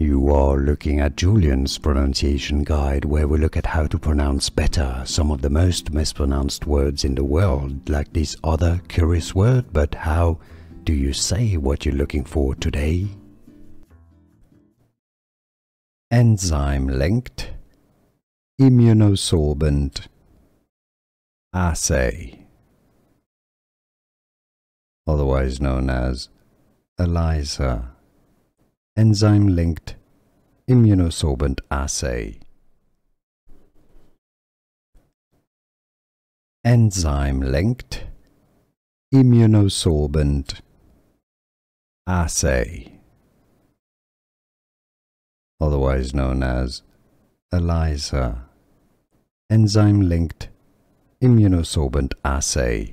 You are looking at Julien's pronunciation guide where we look at how to pronounce better some of the most mispronounced words in the world, like this other curious word, but how do you say what you're looking for today? Enzyme linked, immunosorbent, assay, otherwise known as ELISA enzyme-linked immunosorbent assay. Enzyme-linked immunosorbent assay, otherwise known as ELISA, enzyme-linked immunosorbent assay.